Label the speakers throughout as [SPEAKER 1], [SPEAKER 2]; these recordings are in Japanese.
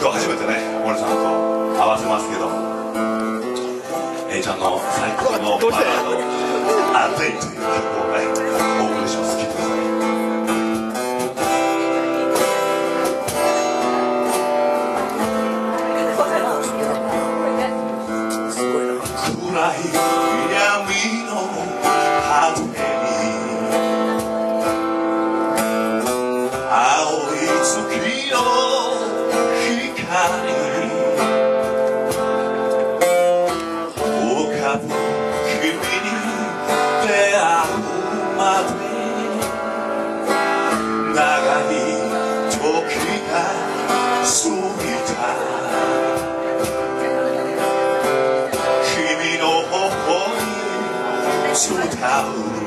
[SPEAKER 1] 今日初めてね森さんと合わせますけど A ちゃんの最高のバラード「アデイ」という曲をねお送りします。聴いてください。暗い闇の果て時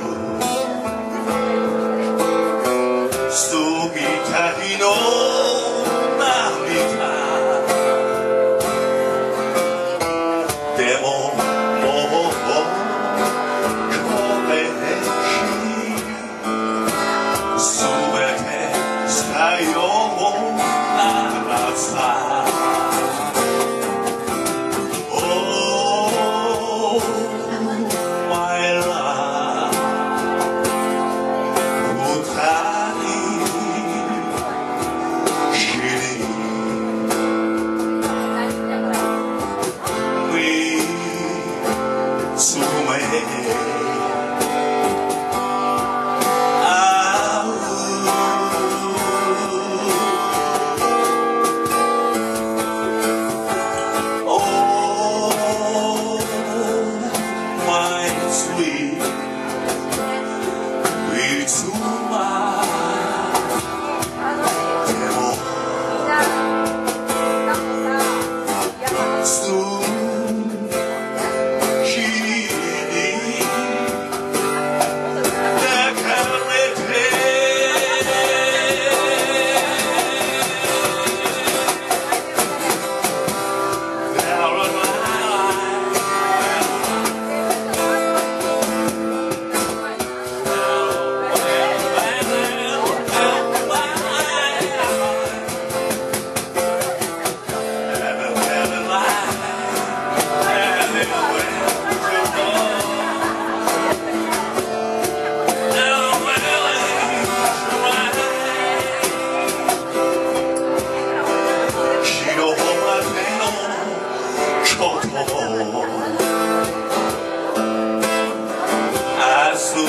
[SPEAKER 1] あすか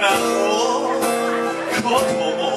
[SPEAKER 1] らのこと